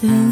the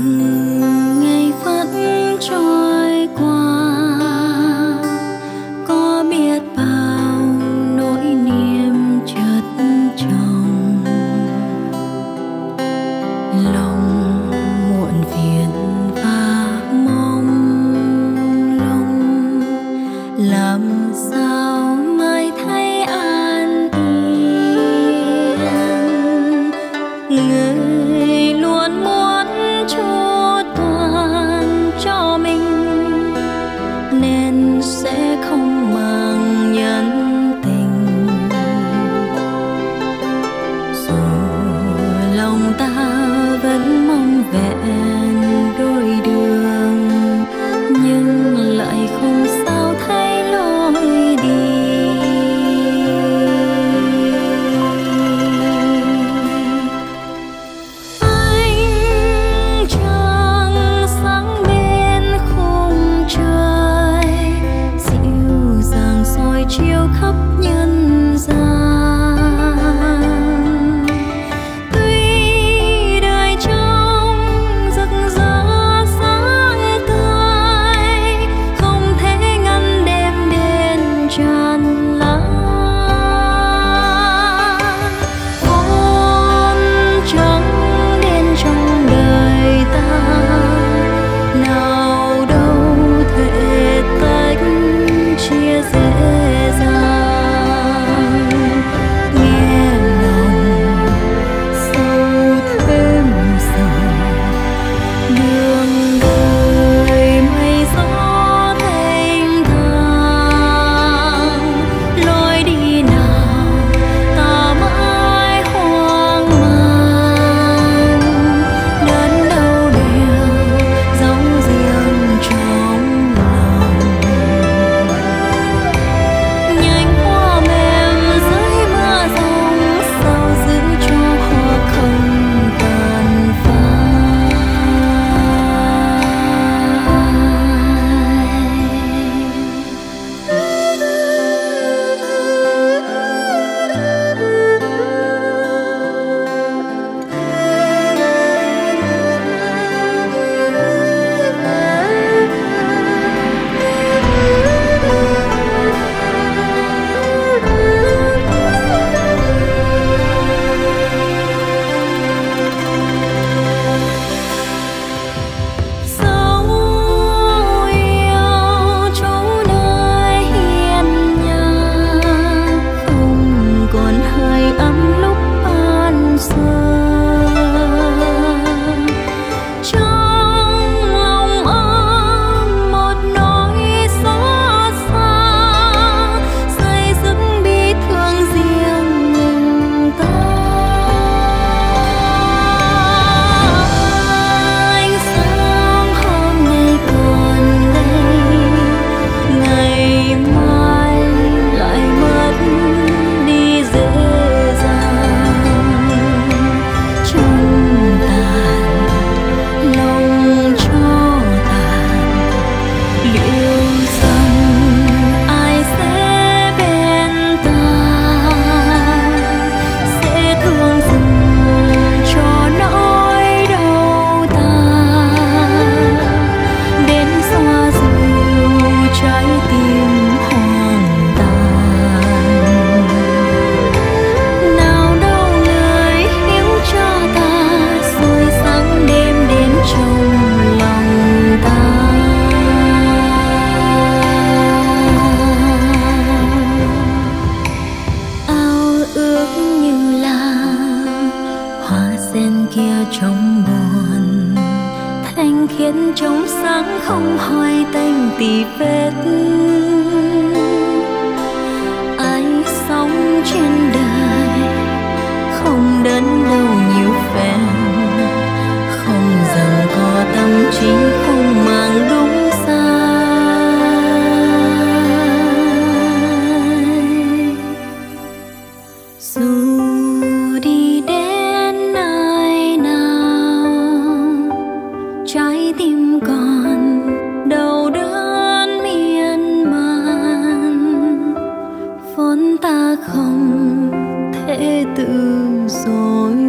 vẫn mong vẹn. Kia trong buồn. Thanh khiết trong sáng không hoài tanh tì vết. Ai sống trên đời không đơn đâu còn đau đớn miên man. Vốn ta không thể tự rồi.